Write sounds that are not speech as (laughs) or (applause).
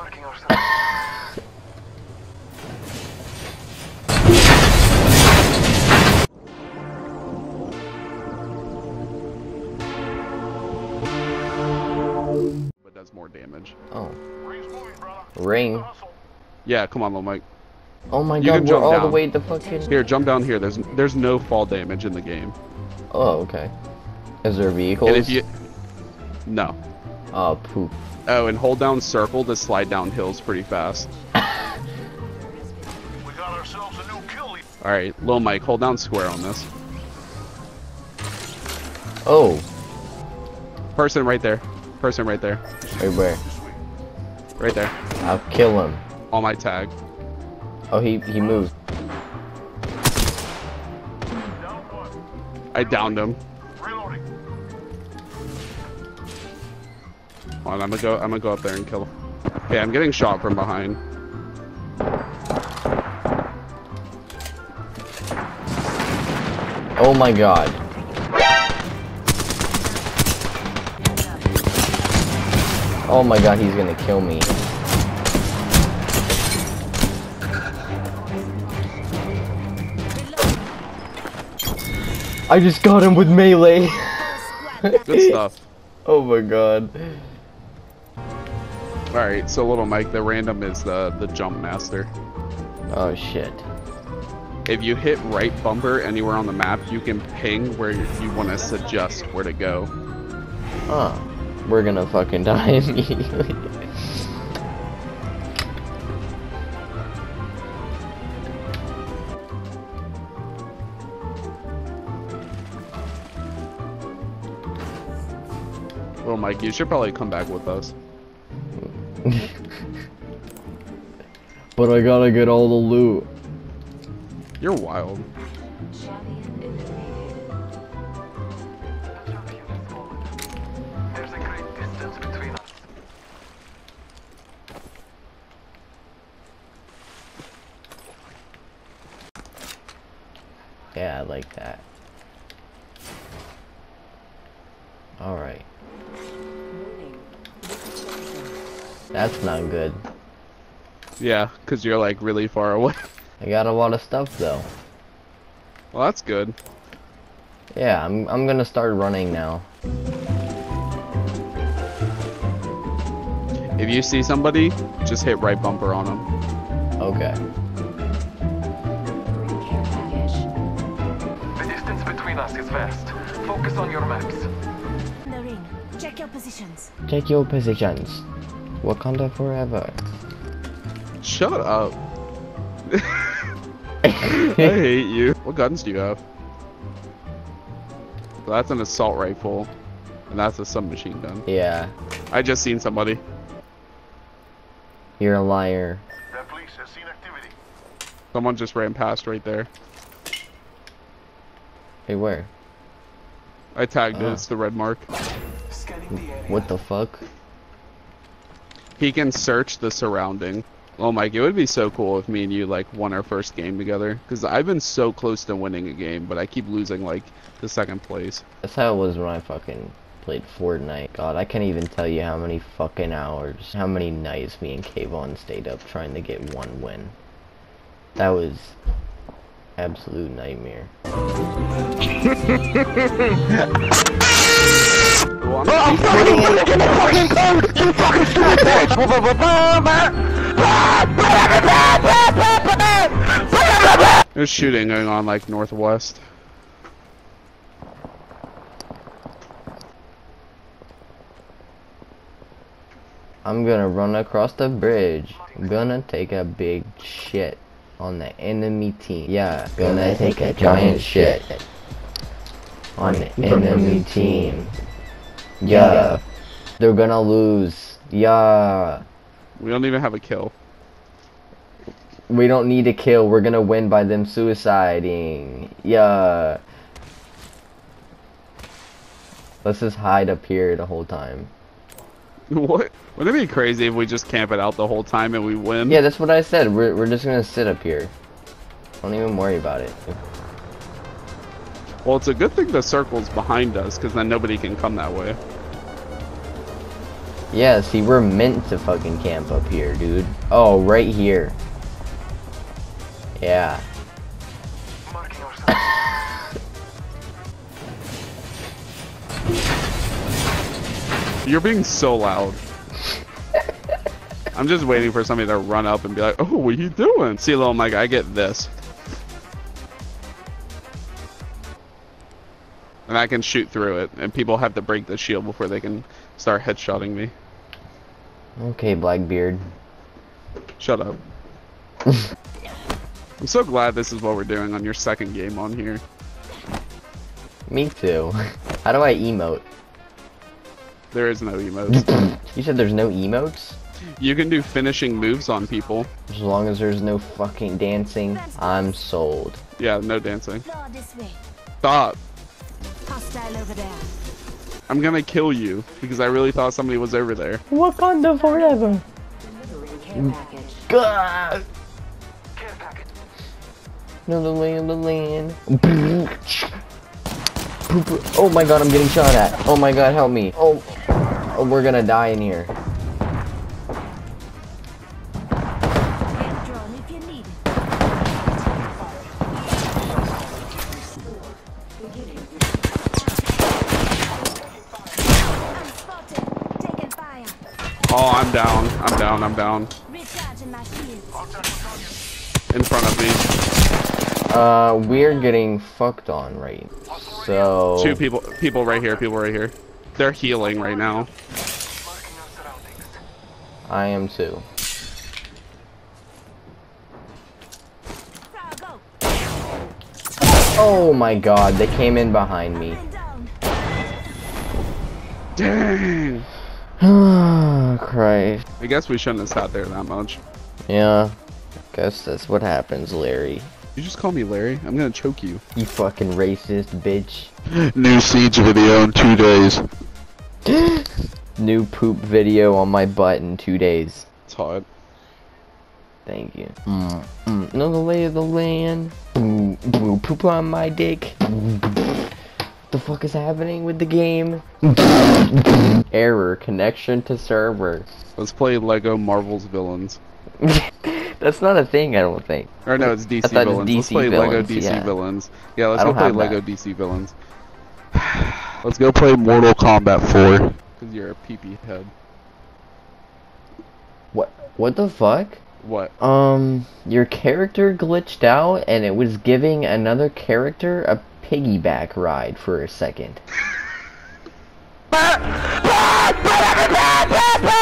Marking ourselves. but does more damage. Oh, Rings moving, brother. ring. Yeah, come on, little Mike. Oh my You god, can we're jump all the down. way to fucking. Here, jump down here. There's there's no fall damage in the game. Oh, okay. Is there vehicles? And if you no. Uh, oh, poop. Oh, and hold down circle to slide down hills pretty fast. (laughs) We got ourselves a new kill. All right, little Mike, hold down square on this. Oh, Person right there. Person right there. wait, where? Right there. I'll kill him. On my tag. Oh, he he moved. I downed him. Hold on, I'm gonna go. I'm gonna go up there and kill him. Okay, I'm getting shot from behind. Oh my god. Oh my god, he's gonna kill me. I just got him with melee. Good stuff. (laughs) Oh my god. All right, so little Mike, the random is the the jump master. Oh shit. If you hit right bumper anywhere on the map, you can ping where you want to suggest where to go. Huh. We're gonna fucking (laughs) die immediately. Little Mike, you should probably come back with us. But I gotta get all the loot. You're wild. There's a great distance between us. Yeah, I like that. Alright. That's not good. Yeah, cause you're like really far away. (laughs) I got a lot of stuff though. Well, that's good. Yeah, I'm I'm gonna start running now. If you see somebody, just hit right bumper on them. Okay. The distance between us is vast. Focus on your maps. In the ring. Check your positions. Take your positions. Wakanda forever. Shut up. (laughs) I hate you. What guns do you have? So that's an assault rifle, and that's a submachine gun. yeah, I just seen somebody. you're a liar. The police has seen activity. Someone just ran past right there. Hey, where? I tagged it. Oh. It's the red mark. Scanning the area. What the fuck? He can search the surrounding. Oh Mike, it would be so cool if me and you like won our first game together. Cause I've been so close to winning a game, but I keep losing like the second place. That's how it was when I fucking played Fortnite. God, I can't even tell you how many fucking hours, how many nights me and Kayvon stayed up trying to get one win. That was absolute nightmare. Well, I'm There's shooting going on like northwest. I'm gonna run across the bridge. Gonna take a big shit on the enemy team. Yeah, gonna take a giant shit on the enemy team. Yeah, they're gonna lose. Yeah, We don't even have a kill. We don't need to kill. We're gonna win by them suiciding. Yeah. Let's just hide up here the whole time. (laughs) what? Wouldn't it be crazy if we just camp it out the whole time and we win? Yeah, that's what I said. We're, we're just gonna sit up here. Don't even worry about it. Well, it's a good thing the circle's behind us, because then nobody can come that way. Yeah, see, we're meant to fucking camp up here, dude. Oh, right here. Yeah. Marking our sights. You're being so loud. I'm just waiting for somebody to run up and be like, "Oh, what are you doing?" See, little Mike, I get this, and I can shoot through it, and people have to break the shield before they can start headshotting me. Okay, Blackbeard. Shut up. (laughs) I'm so glad this is what we're doing on your second game on here. Me too. (laughs) How do I emote? There is no emotes. (laughs) you said there's no emotes? you can do finishing moves on people. As long as there's no fucking dancing, I'm sold. Yeah, no dancing. Floor. Stop. Hostile over there. I'm gonna kill you because I really thought somebody was over there. Wakanda forever. God. Care package. No, the land, the land. Oh my god, I'm getting shot at. Oh my god, help me. Oh, oh we're gonna die in here. Get drone if you need it. I'm spotted. Taking fire. Oh, I'm down. I'm down. I'm down. Recharging my shields. In front of me. Uh, we're getting fucked on right. So Two people. People right here. People right here. They're healing right now. Marking our surroundings. I am too. Oh my god, they came in behind me. Dang. (sighs) Christ. I guess we shouldn't have sat there that much. Yeah. Guess that's what happens, Larry. You just call me Larry. I'm gonna choke you. You fucking racist bitch. (gasps) New Siege video in two days. (gasps) New poop video on my butt in two days. It's hot. Thank you. Mm, mm. Know the lay of the land. Boo, boo, poop on my dick. What the fuck is happening with the game? Error. Connection to server. Let's play Lego Marvel's villains. (laughs) That's not a thing, I don't think. Or no, it's DC thought it was villains. Let's DC play Lego DC yeah. villains. Yeah, let's I go play Lego that. DC villains. (sighs) let's go play Mortal Kombat 4. Cause you're a peepee head. What? What the fuck? What? Um, your character glitched out and it was giving another character a piggyback ride for a second. (laughs)